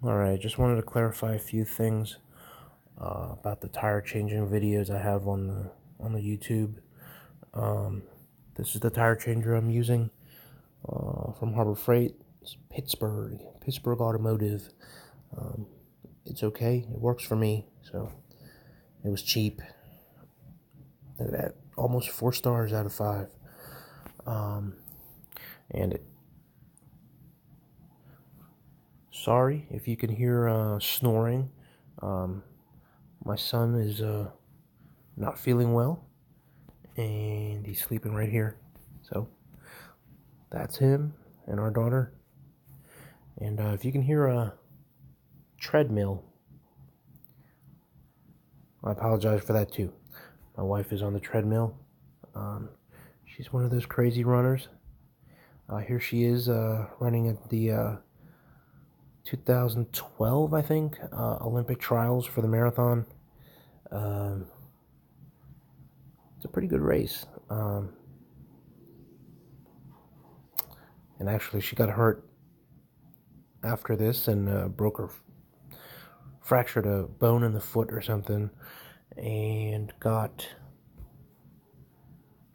Alright, just wanted to clarify a few things uh, about the tire changing videos I have on the on the YouTube. Um, this is the tire changer I'm using uh, from Harbor Freight. It's Pittsburgh, Pittsburgh Automotive. Um, it's okay. It works for me. So it was cheap. Look at that, almost four stars out of five. Um, and it sorry if you can hear uh, snoring. Um, my son is uh, not feeling well, and he's sleeping right here. So that's him and our daughter. And uh, if you can hear a treadmill, I apologize for that too. My wife is on the treadmill. Um, she's one of those crazy runners. Uh, here she is uh, running at the uh, 2012, I think, uh, Olympic trials for the marathon. Um, it's a pretty good race. Um, and actually, she got hurt after this and uh, broke her, fractured a bone in the foot or something, and got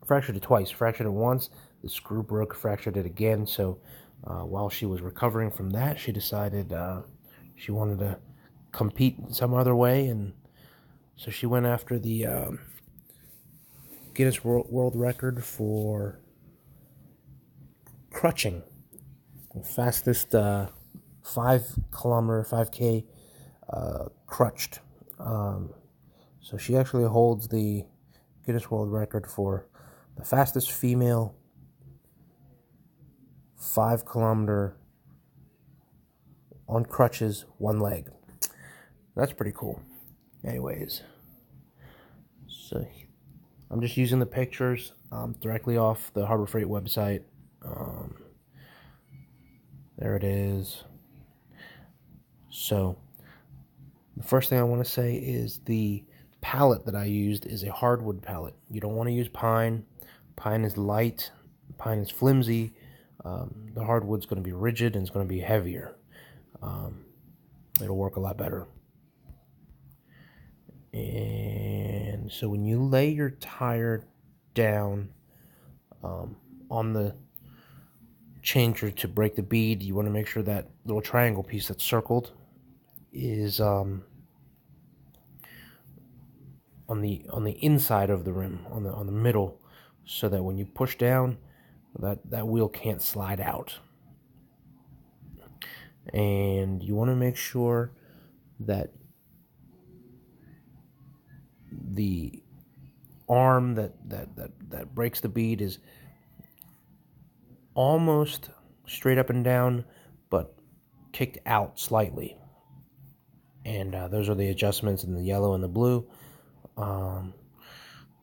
fractured it twice. Fractured it once, the screw broke, fractured it again. So uh, while she was recovering from that, she decided uh, she wanted to compete in some other way, and so she went after the um, Guinness World Record for crutching, the fastest uh, five kilometer, five k uh, crutched. Um, so she actually holds the Guinness World Record for the fastest female five kilometer on crutches, one leg. That's pretty cool. Anyways, so I'm just using the pictures um, directly off the Harbor Freight website. Um, there it is. So, the first thing I want to say is the pallet that I used is a hardwood pallet. You don't want to use pine. Pine is light, pine is flimsy, um, the hardwood's going to be rigid and it's going to be heavier. Um, it'll work a lot better. And so when you lay your tire down um, on the changer to break the bead, you want to make sure that little triangle piece that's circled is um, on the on the inside of the rim, on the on the middle, so that when you push down, that that wheel can't slide out. And you want to make sure that the arm that that that that breaks the bead is almost straight up and down but kicked out slightly. And uh, those are the adjustments in the yellow and the blue. Um,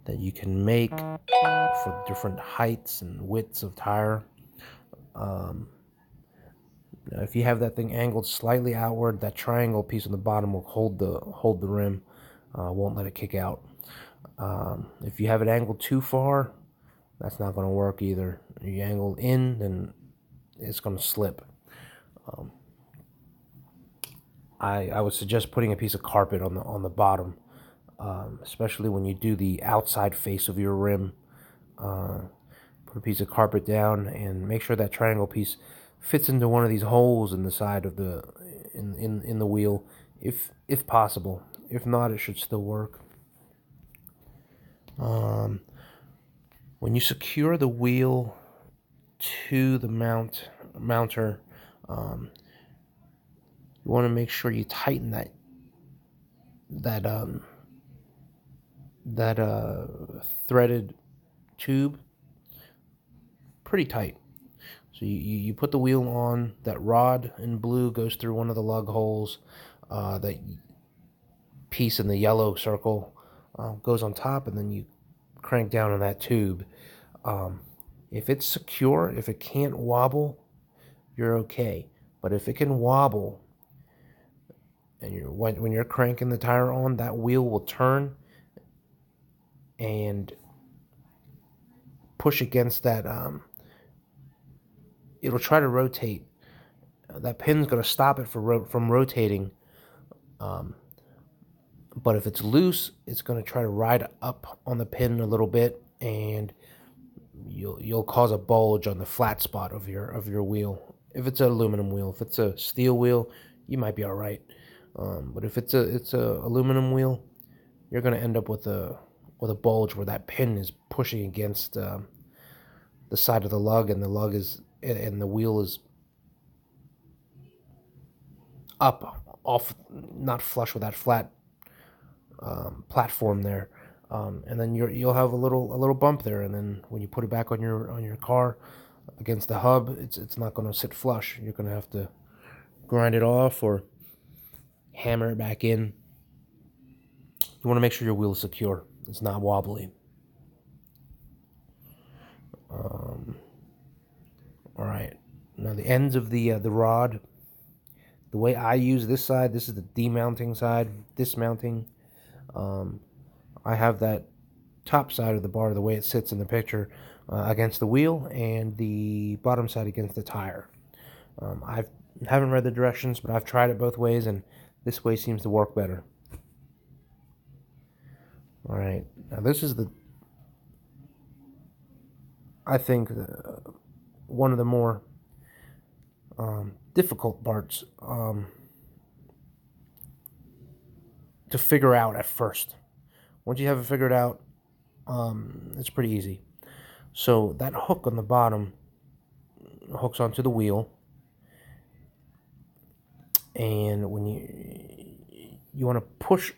that you can make for different heights and widths of tire. Um, if you have that thing angled slightly outward, that triangle piece on the bottom will hold the hold the rim, uh, won't let it kick out. Um, if you have it angled too far, that's not going to work either. If you angle in, then it's going to slip. Um, I I would suggest putting a piece of carpet on the on the bottom um, especially when you do the outside face of your rim. Uh, put a piece of carpet down and make sure that triangle piece fits into one of these holes in the side of the in in, in the wheel if if possible if not it should still work um, when you secure the wheel to the mount mounter um, you want to make sure you tighten that that um, that uh, threaded tube pretty tight. So you, you put the wheel on, that rod in blue goes through one of the lug holes, uh, that piece in the yellow circle uh, goes on top, and then you crank down on that tube. Um, if it's secure, if it can't wobble, you're okay. But if it can wobble, and you're when, when you're cranking the tire on, that wheel will turn and push against that um, it'll try to rotate that pin's going to stop it ro from rotating. Um, but if it's loose, it's going to try to ride up on the pin a little bit, and you'll you'll cause a bulge on the flat spot of your of your wheel. If it's an aluminum wheel, if it's a steel wheel, you might be all right. Um, but if it's a it's a aluminum wheel, you're going to end up with a with a bulge where that pin is pushing against uh, the side of the lug, and the lug is and the wheel is up off, not flush with that flat um, platform there. Um, and then you you'll have a little a little bump there, and then when you put it back on your on your car against the hub, it's it's not going to sit flush. You're going to have to grind it off or hammer it back in. You want to make sure your wheel is secure. It's not wobbly. Um, all right. Now the ends of the uh, the rod. The way I use this side, this is the demounting side. Dismounting. Um, I have that top side of the bar, the way it sits in the picture, uh, against the wheel, and the bottom side against the tire. Um, I haven't read the directions, but I've tried it both ways, and this way seems to work better. All right, now this is the, I think, uh, one of the more um, difficult parts um, to figure out at first. Once you have it figured out, um, it's pretty easy. So that hook on the bottom hooks onto the wheel, and when you you want to push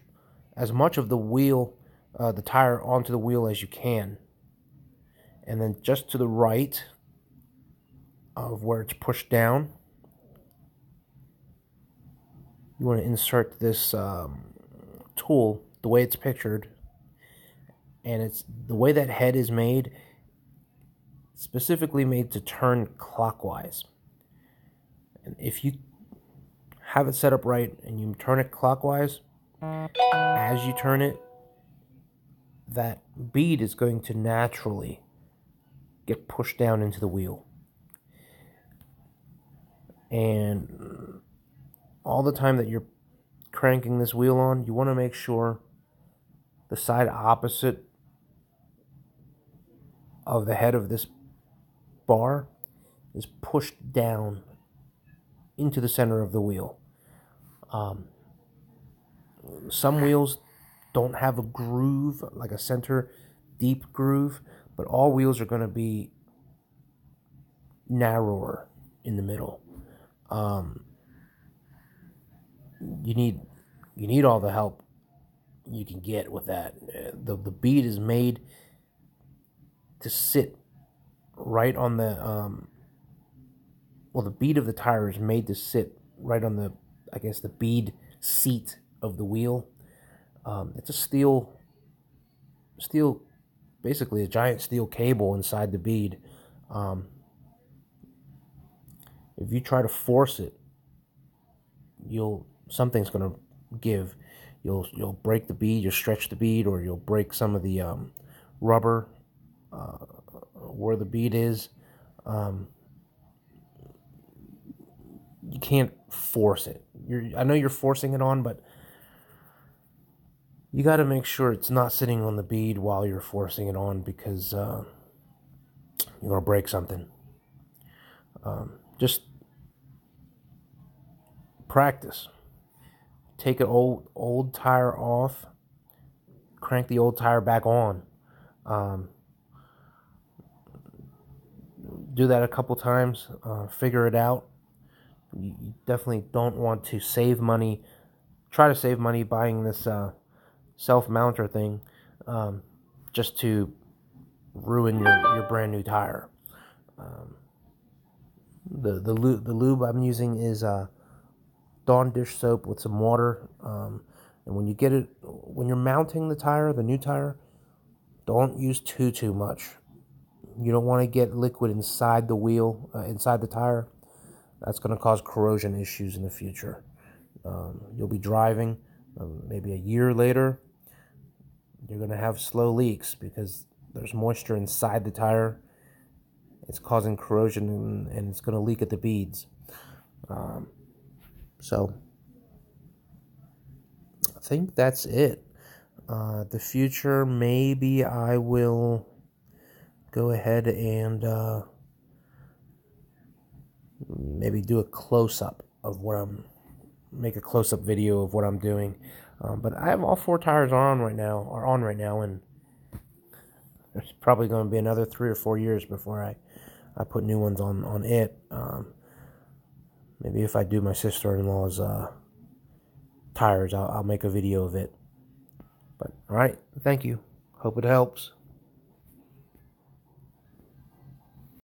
as much of the wheel, uh, the tire onto the wheel as you can, and then just to the right of where it's pushed down, you want to insert this um, tool the way it's pictured. And it's the way that head is made specifically made to turn clockwise. And if you have it set up right and you turn it clockwise as you turn it that bead is going to naturally get pushed down into the wheel and all the time that you're cranking this wheel on, you want to make sure the side opposite of the head of this bar is pushed down into the center of the wheel. Um, some wheels don't have a groove, like a center deep groove, but all wheels are going to be narrower in the middle. Um, you need you need all the help you can get with that. The the bead is made to sit right on the um well the bead of the tire is made to sit right on the I guess the bead seat of the wheel. Um, it's a steel steel basically a giant steel cable inside the bead. Um, if you try to force it, you'll something's going to give. You'll you'll break the bead, you'll stretch the bead, or you'll break some of the um, rubber uh, where the bead is. Um, you can't force it. You're, I know you're forcing it on, but you got to make sure it's not sitting on the bead while you're forcing it on because uh, you're going to break something. Um, just practice take an old old tire off, crank the old tire back on. Um, do that a couple times, uh, figure it out. You definitely don't want to save money. Try to save money buying this uh, self mounter thing um, just to ruin your, your brand new tire. Um, the the lube, the lube I'm using is uh, Dawn dish soap with some water. Um, and when you get it, when you're mounting the tire, the new tire, don't use too, too much. You don't want to get liquid inside the wheel, uh, inside the tire. That's going to cause corrosion issues in the future. Um, you'll be driving um, maybe a year later. You're going to have slow leaks because there's moisture inside the tire. It's causing corrosion and, and it's going to leak at the beads. Um, so I think that's it. Uh, the future, maybe I will go ahead and uh, maybe do a close up of what I'm make a close up video of what I'm doing. Um, but I have all four tires on right now, are on right now, and there's probably going to be another three or four years before I, I put new ones on on it. Um, maybe if I do my sister in law's uh, tires, I'll, I'll make a video of it. But all right, thank you. Hope it helps.